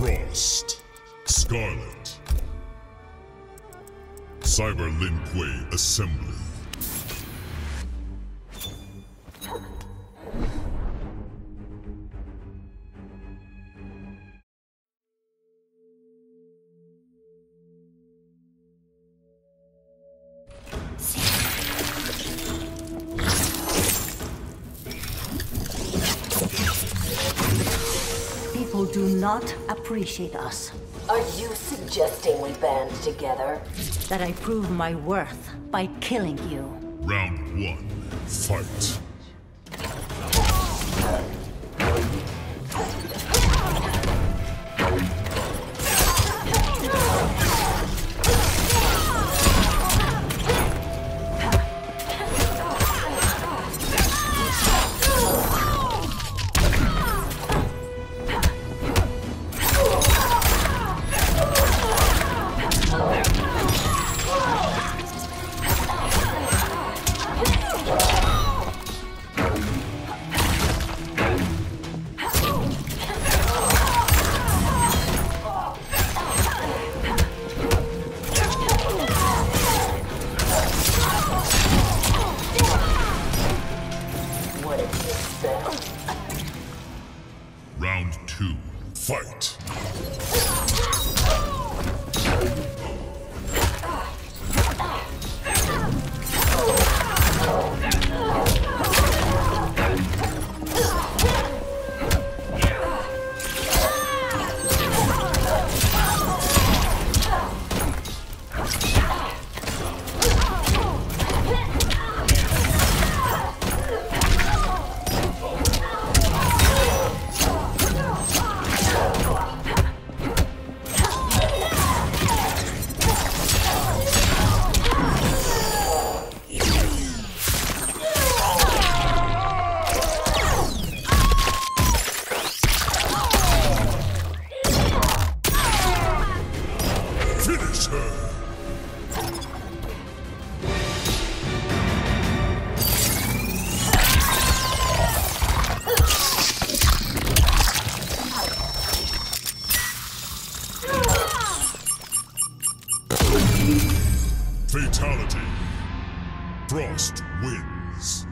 Frost. Skarlet. Cyber Lin Assembly. Do not appreciate us. Are you suggesting we band together? That I prove my worth by killing you. Round one. Fight. Two. Fight. Finish. Fatality. Frost wins.